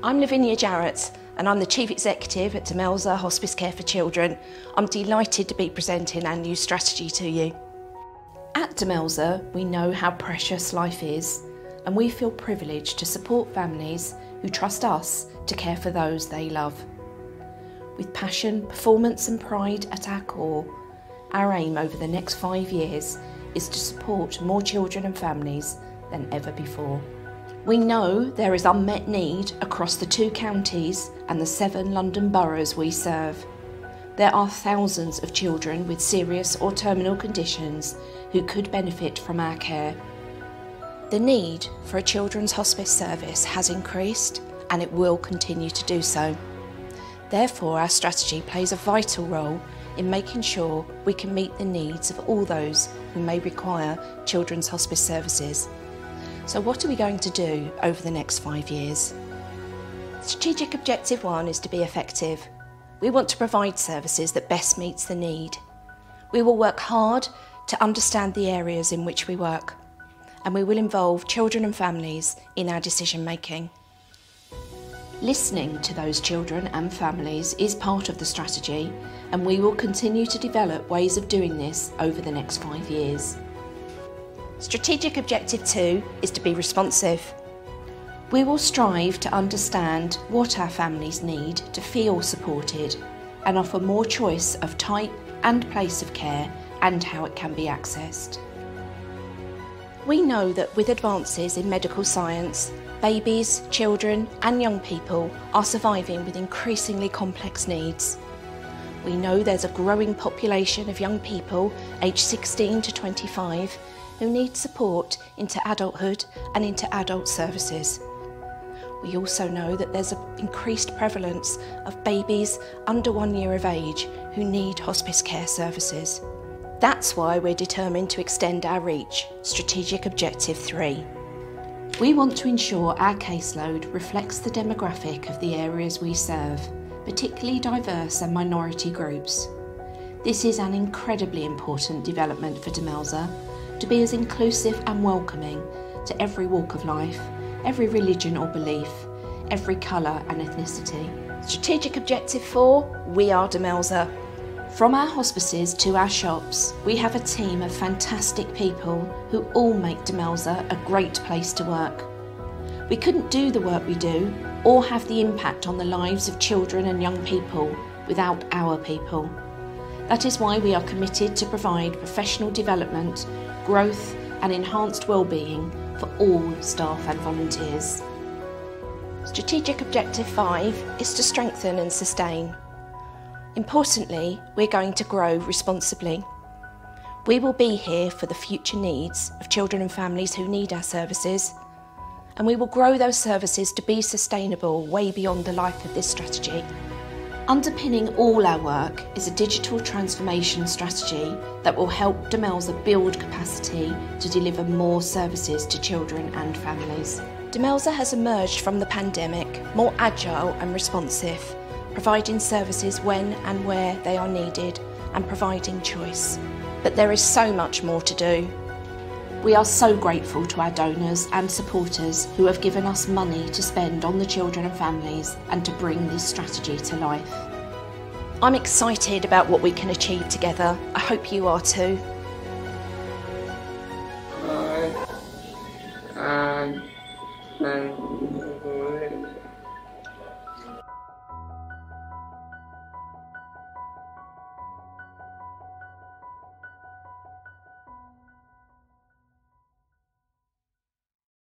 I'm Lavinia Jarrett and I'm the Chief Executive at Demelza Hospice Care for Children. I'm delighted to be presenting our new strategy to you. At Demelza, we know how precious life is and we feel privileged to support families who trust us to care for those they love. With passion, performance and pride at our core, our aim over the next five years is to support more children and families than ever before. We know there is unmet need across the two counties and the seven London boroughs we serve. There are thousands of children with serious or terminal conditions who could benefit from our care. The need for a children's hospice service has increased and it will continue to do so. Therefore, our strategy plays a vital role in making sure we can meet the needs of all those who may require children's hospice services. So what are we going to do over the next five years? Strategic Objective 1 is to be effective. We want to provide services that best meets the need. We will work hard to understand the areas in which we work and we will involve children and families in our decision making. Listening to those children and families is part of the strategy, and we will continue to develop ways of doing this over the next five years. Strategic Objective 2 is to be responsive. We will strive to understand what our families need to feel supported and offer more choice of type and place of care and how it can be accessed. We know that with advances in medical science, babies, children, and young people are surviving with increasingly complex needs. We know there's a growing population of young people aged 16 to 25 who need support into adulthood and into adult services. We also know that there's an increased prevalence of babies under one year of age who need hospice care services. That's why we're determined to extend our reach, Strategic Objective 3. We want to ensure our caseload reflects the demographic of the areas we serve, particularly diverse and minority groups. This is an incredibly important development for Demelza, to be as inclusive and welcoming to every walk of life, every religion or belief, every colour and ethnicity. Strategic Objective 4, We Are Demelza. From our hospices to our shops, we have a team of fantastic people who all make Demelza a great place to work. We couldn't do the work we do or have the impact on the lives of children and young people without our people. That is why we are committed to provide professional development, growth and enhanced well-being for all staff and volunteers. Strategic Objective 5 is to strengthen and sustain Importantly, we're going to grow responsibly. We will be here for the future needs of children and families who need our services, and we will grow those services to be sustainable way beyond the life of this strategy. Underpinning all our work is a digital transformation strategy that will help Demelza build capacity to deliver more services to children and families. Demelza has emerged from the pandemic more agile and responsive providing services when and where they are needed and providing choice. But there is so much more to do. We are so grateful to our donors and supporters who have given us money to spend on the children and families and to bring this strategy to life. I'm excited about what we can achieve together. I hope you are too.